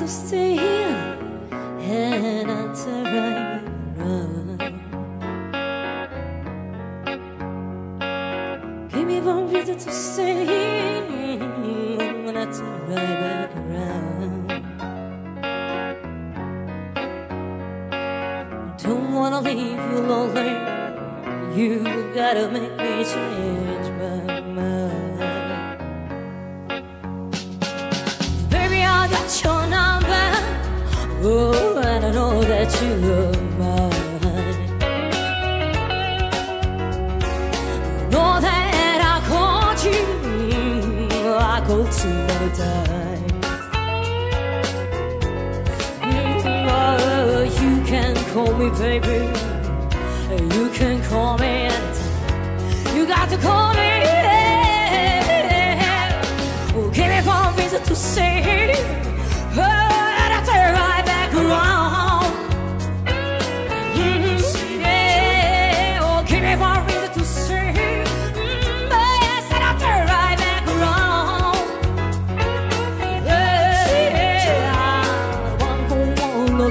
to stay here and not to run, run. Give me one reason to stay here, run back around. Don't wanna leave you lonely. You gotta make me change my Oh, and I know that you're mine. Know that I called you. I called too many times. Oh, you can call me baby. You can call me anytime. You got to call me.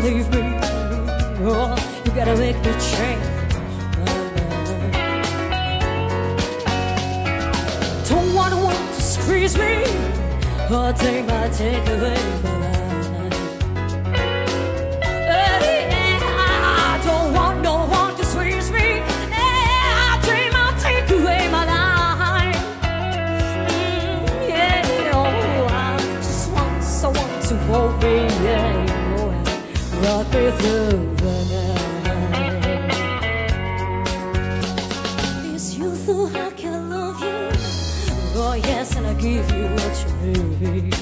Leave me. Oh, you gotta make me change. Don't wanna want to squeeze me or take my take away my life. Eh, I don't want no one to squeeze me. Eh, I dream I'll take away my life. Mm, yeah, oh, I just want someone to hold me, oh, night. I can love you. Oh yes, and I give you what you need.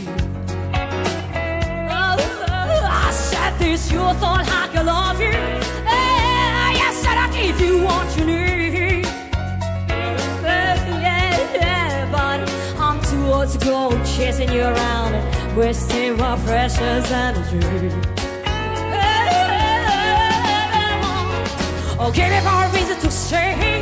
Oh, oh, I said this, you thought I could love you. Eh, yes, and I give you what you need. Eh, yeah, yeah, but I'm too old to go chasing you around wasting my precious energy. Oh, give me more reason to say,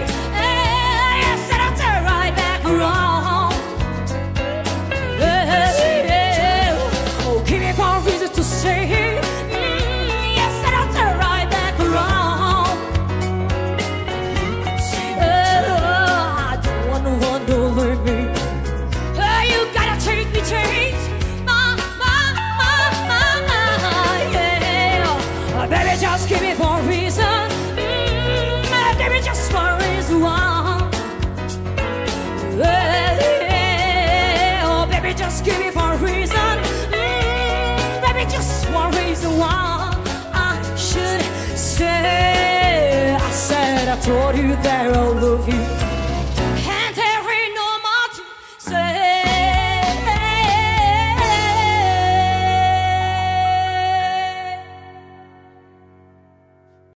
Just one reason why I should stay. I said I told you that I love you.